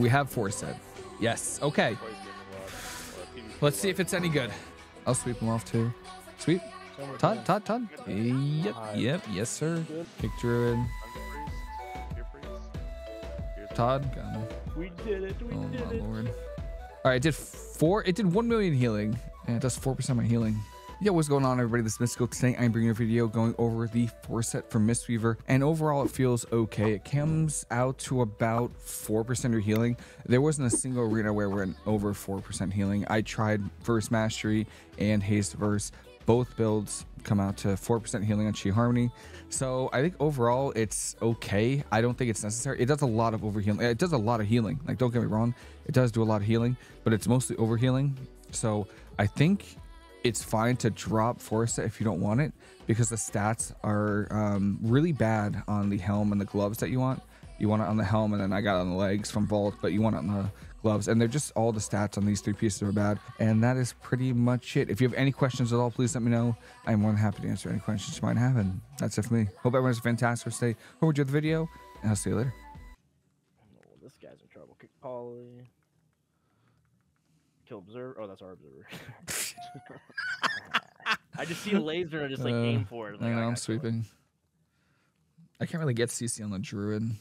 We have four set. Yes. Okay. Plays game a lot, or PvP Let's see if it's any good. I'll sweep them off too. Sweep. Todd, Todd, Todd. Yep, yep, yes, sir. Kick Druid. Under priest, Fear priest, Fear's Todd. Got him. We did it. We Oh did my it. lord. All right, it did four. It did one million healing, and it does four percent of my healing. Yo, what's going on, everybody? This is Mysticall. Today, I'm bringing a video going over the four set from Mistweaver, and overall, it feels okay. It comes out to about four percent of healing. There wasn't a single arena where we're over four percent healing. I tried Verse Mastery and Haste Verse. Both builds come out to 4% healing on Chi Harmony. So I think overall it's okay. I don't think it's necessary. It does a lot of overhealing. It does a lot of healing. Like don't get me wrong, it does do a lot of healing, but it's mostly overhealing. So I think it's fine to drop Force if you don't want it because the stats are um, really bad on the helm and the gloves that you want. You want it on the helm, and then I got it on the legs from Vault, but you want it on the gloves. And they're just all the stats on these three pieces are bad. And that is pretty much it. If you have any questions at all, please let me know. I'm more than happy to answer any questions you might have. And that's it for me. Hope everyone has a fantastic day. Hope you enjoyed the video, and I'll see you later. Oh, this guy's in trouble. Kick Polly. Kill Observer. Oh, that's our Observer. I just see a laser and I just like Uh, aim for it. I Like, know, I'm gotta it. sweeping. I can't really get CC on the Druid.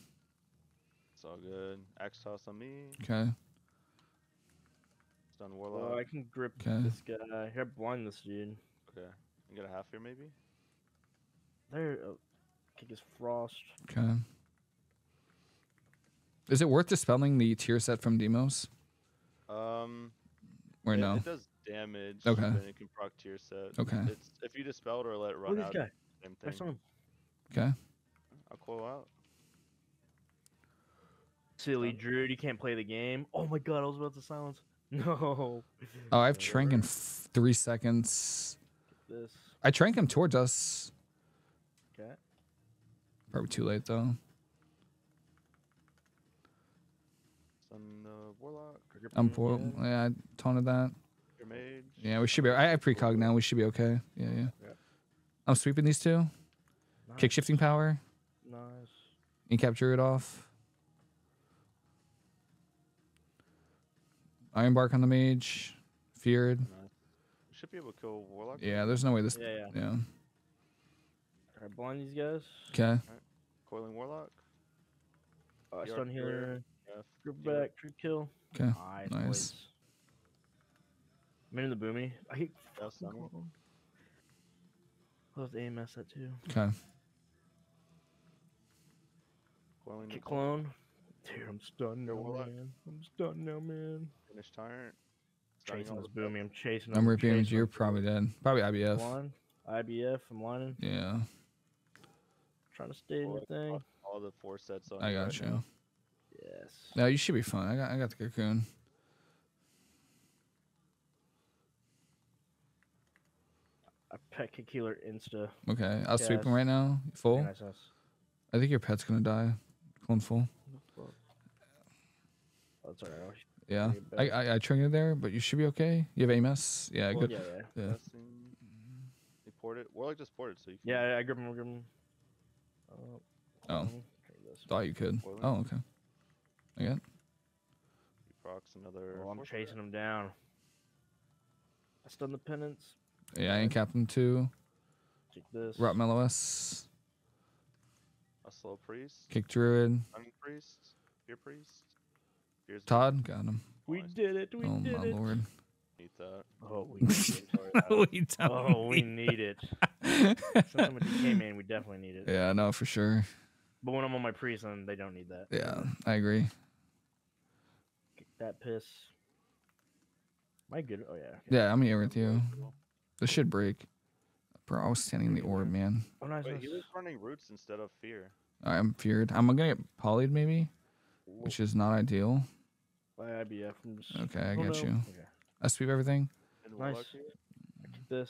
It's all good. Axe toss on me. Okay. Stun Well, warlock. I can grip Okay. this guy. Here, blind this dude. Okay. And get a half here maybe. There. Oh, kick his frost. Okay. Is it worth dispelling the tier set from Demos? Um. Or it, no? It does damage. Okay. Then it can proc tier set. Okay. It's if you dispel it or let it run at out. this guy. Same I thing. saw him. Okay. I'll coil out. Silly druid. You can't play the game. Oh my god, I was about to silence. No. Oh, I have Trank in f- three seconds. This. I Trank him towards us. Okay. Probably too late though. Stun the warlock. I'm him for again. yeah, I taunted that. Your mage. Yeah, we should be. I have precog now. We should be okay. Yeah, yeah. Yeah. I'm sweeping these two. Kick shifting power. Nice. Incap Druid off. Ironbark on the mage. Feared. Nice. Should be able to kill warlock. Yeah, there's no way this. Yeah, yeah. Yeah. Alright, blind these guys. Okay. Coiling warlock. Uh, You're- stun you're- healer. Yeah. Grip do back. True kill. Okay. Nice. Nice. I'm in the boomy. I hate Yeah, stun me. Love the AMS that too. Okay. Kick clone. Dude, I'm stunned Yo, now, warlock. man. I'm stunned now, man. Finish tyrant. Chasing this the boomy. I'm chasing I'm him, ripping chasing You're probably dead. Probably IBF. One. IBF. I'm lining. Yeah. Trying to stay in the thing. all- All the four sets on. I got right you. now. Yes. No, you should be fine. I got. I got the cocoon. I pet kick healer insta. Okay. I'll sweep him right now. Full. Nice, nice. I think your pet's gonna die. Clone full. Oh, that's alright. I'll- Yeah. It I. I, I triggered there, but you should be okay. You have AMS. Yeah. Well, Good. Yeah, yeah. Yeah. Blessing. He ported. Warlock just ported, so you can. Yeah, I grip him. I grip him. Oh. Oh. clone. Take this. Thought you could. Oh, okay. I got. He procs another. Oh, I'm four set. chasing him down. I stun the penance. Yeah, I ain't him too. Take this. Rot Meloas. A slow priest. Kick Druid. Stun priest. Fear priest. Fear's Todd. Got him. We Nice. did it. We Oh did my lord. Need that. Oh, we need it. Sorry about it. oh, we need it. Something with the K man, we definitely need it. yeah, no, for sure. But when I'm on my priest, then they don't need that. Yeah, I agree. Kick that piss. Am I good? Oh yeah. okay. Yeah, I'm here with you. This should break. Bro, I was standing in the orb, man. Oh nice. Wait, nice. he was running roots instead of fear. I'm feared. I'm gonna get polyed maybe, which is not ideal. By IBF. I'm just... Okay, I Oh, got no. you. Okay. I sweep everything. Nice. warlock here. I kick this.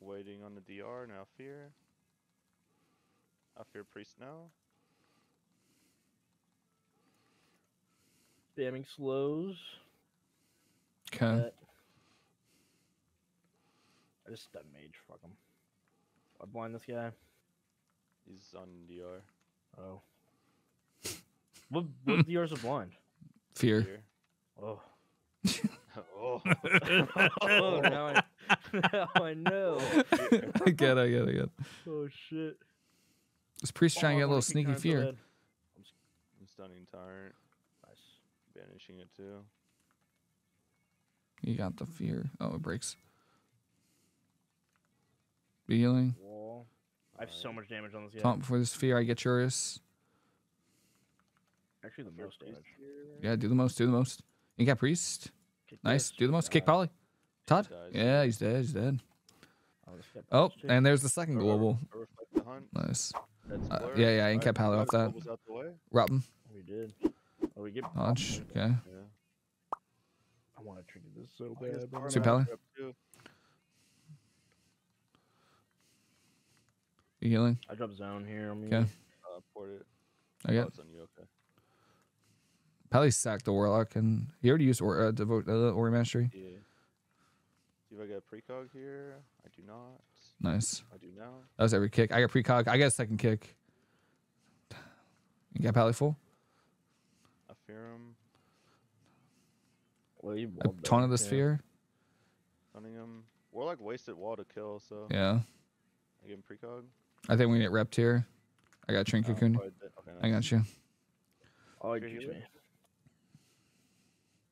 Waiting on the DR. Now fear. I fear priest now. Spamming slows. Okay. Bet. I just stun mage. Fuck him. I blind this guy. He's on DR. Oh. What what's the yours of blind? Fear. Fear. Oh. oh. oh now, I, now I know. I get it, I get it, I get it. Oh shit. This priest trying to Oh, get a little oh, sneaky Time's fear. dead. I'm stunning tyrant, Nice. Banishing it too. You got the fear. Oh, it breaks. Be healing. Wall. I have so much damage on this guy. Taunt before this fear. I get yours. Actually, the most damage. here. Yeah, do the most. Do the most. You got priest. Kick Nice. this. Do the most. Kick Polly. Todd. dies. Yeah, he's dead. He's dead. Oh, Oh, and there's the second global. or reflect the hunt. Nice. That's Uh, yeah, yeah, I ain't Alright, kept Pally off that. global's out the way. Rob him. we did. Oh, we get Dodge. Okay. Yeah. I want to trinket this so Oh, he has bad. power but Sweet I'm Pally? not. Up too. You healing? I drop zone here. on me. Okay. Uh, port it. I Oh, it's on you. Okay. Pally sacked the warlock, and he already used or, uh, devote uh, Aura mastery. Yeah. See if I get a precog here. I do not. Nice. I do now. That was every kick. I got precog. I got a second kick. You got Pally full. I fear him. Well, you I walled that, taunted the yeah. sphere. Stunning him. Warlock wasted wall to kill, so Yeah. I give him precog. I think we get repped here. I got Trinket Oh, Cocoon. probably did. Okay, I got you. Oh, he Fear me.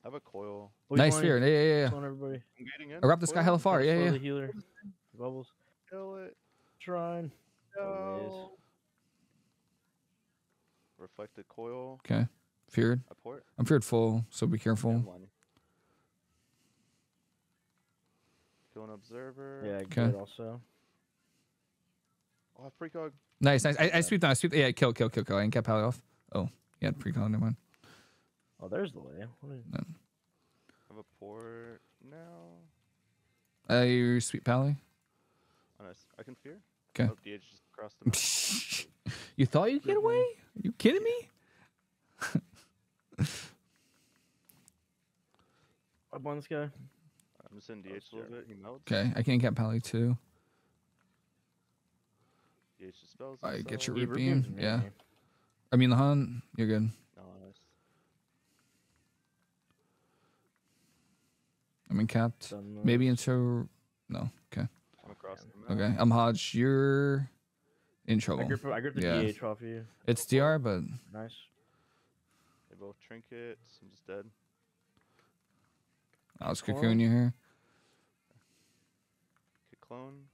I have a coil. Oh, Nice flying. fear. Yeah, yeah, yeah. He's flying everybody. I'm gating in. I wrapped this guy Coil. hella far. Yeah, yeah. The healer. Bubbles. Kill it. Shrine. There it is. No. Reflected coil. Okay. Feared. I port. I'm feared full, so be careful. And one. Kill an observer. Yeah, Okay. good also. Oh, I have precog. Nice, nice. I, I sweep down. I sweep. Yeah, kill, kill, kill, kill. I ain't kept Pally off. Oh, yeah, precon. Never mind. Oh, there's the way. What is- I have a port now. Uh, you sweep Pally. Oh, nice. I can fear. 'Kay. Oh, DH just crossed the map. you thought you'd get away? Are you kidding me? Up on this guy. I'm just in DH a little bit. He melts. Okay, I can cap Pally too. DH dispels. I get your He root redeems beam. me. Yeah. I mean the hunt. You're good. Nice. I'm in capped. Done Maybe those. into. No. Okay. I'm across the map. Okay. I'm Hodge. You're in I trouble. grip, I grip the Yeah. DH off you. It's DR, but Nice. They both trinkets. I'm just dead. I'll just Clone? cocoon you here. Kick clone.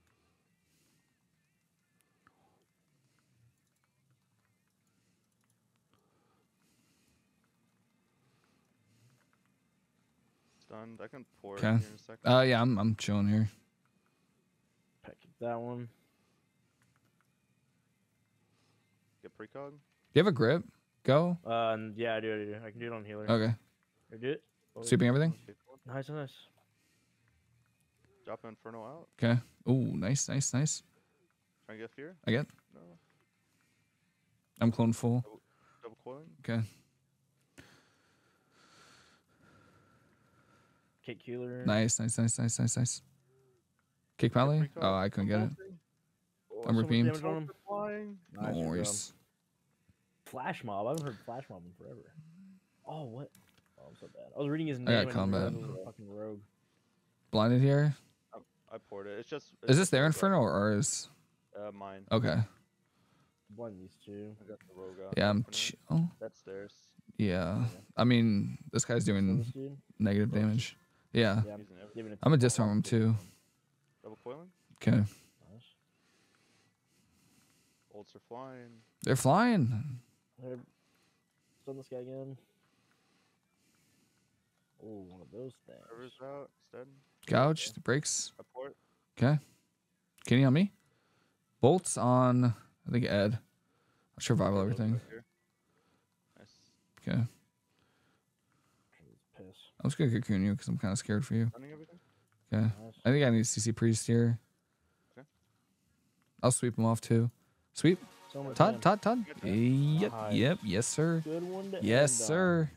Stunned. I can pour Okay. here in a second. Uh, yeah, I'm I'm chilling here. Peck that one. Get precog. Do you have a grip? Go. Uh, yeah, I do, I do. I can do it on healer. Okay. I do it. Sweeping everything. Kick clone. Nice, nice. Drop Inferno out. Okay. Ooh, nice, nice, nice. Try and get fear. I get. No. I'm clone full. Double coiling. Okay. Kick healer. Nice, nice, nice, nice, nice, nice. Kick Pally? Oh, I couldn't get it. Oh, I'm so much redeemed. damage on him. Flying. Nice, good. Nice. Flash mob. I haven't heard flash mob in forever. Oh, what? Oh, I'm so bad. I was reading his name. got I realized combat. it was a fucking rogue. Blinded here. I poured it. It's just. Is this their Inferno or ours? Uh, mine. Okay. Blend these two. I got the rogue out. Yeah, I'm Inferno. chill. That's theirs. Yeah. I mean, this guy's doing this dude. negative damage. Yeah. Yeah, I'm Using everything. giving it. I'm gonna disarm him too. Double coiling. Okay. Nice. Bolts are flying. They're flying. Here, Stun this guy again. Oh, one of those things. River's out. Stead. Gouge. The brakes. I port. Okay. Kenny on me. Bolts on, I think Ed. I'll survival everything. Nice. Okay. I'm just gonna cocoon you because I'm kind of scared for you. Okay. Nice. I think I need to CC Priest here. Okay. I'll sweep him off too. Sweep. So much Todd. Todd, Todd. Yep, yep, yes, sir. Good one to Yes, end on. sir.